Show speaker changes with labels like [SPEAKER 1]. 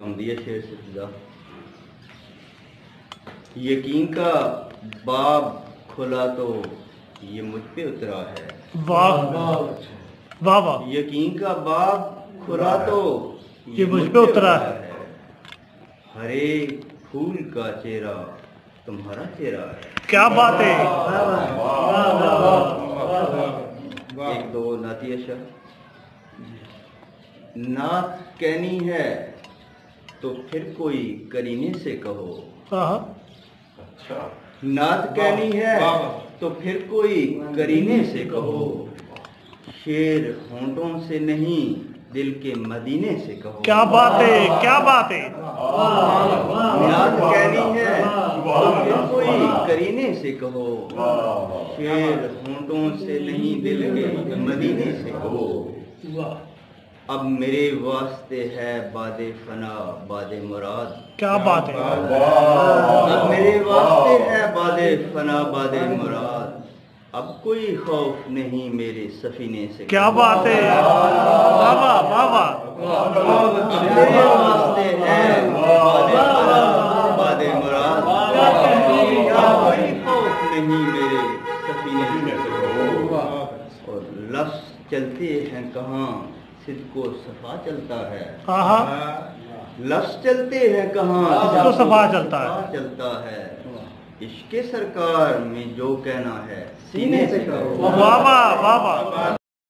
[SPEAKER 1] कम दिया शेर से फिजा यकीन का बाब खुला तो ये मुझ पे उतरा है।
[SPEAKER 2] वाह। वाह वाह।
[SPEAKER 1] यकीन का बाब खुला तो
[SPEAKER 2] ये मुझ पे उतरा है।
[SPEAKER 1] हरे फूल का चेहरा तुम्हारा चेहरा है।
[SPEAKER 2] क्या बात है।
[SPEAKER 1] एक दो नाती अशर। नात कहनी है तो फिर कोई करीने से कहो।
[SPEAKER 2] हाँ।
[SPEAKER 1] नात कहनी है तो फिर कोई करीने से कहो। शेर होंठों से नहीं दिल के मदीने से कहो।
[SPEAKER 2] क्या बात है क्या बात है।
[SPEAKER 1] नात कहनी है तो फिर कोई करीने से कहो। शेर होंठों से नहीं दिल के मदीने से कहो। अब मेरे वास्ते है बादे फना बादे मुराद।
[SPEAKER 2] क्या बात है?
[SPEAKER 1] अब मेरे वास्ते है बादे फना बादे मुराद। अब कोई खौफ नहीं मेरे सफीने से।
[SPEAKER 2] क्या बात है? वाह वाह वाह वाह
[SPEAKER 1] अब मेरे वास्ते है बादे फना बादे मुराद। कोई खौफ नहीं मेरे सफीने से। और लफ्ज चलते हैं कहाँ? सिद्ध को सफ़ा चलता है।
[SPEAKER 2] हाँ हाँ।
[SPEAKER 1] लफ्ज चलते हैं कहाँ?
[SPEAKER 2] तो सफ़ा चलता है।
[SPEAKER 1] चलता है। इसके सरकार में जो कहना है सीने से करो
[SPEAKER 2] वाह वाह वाह वाह।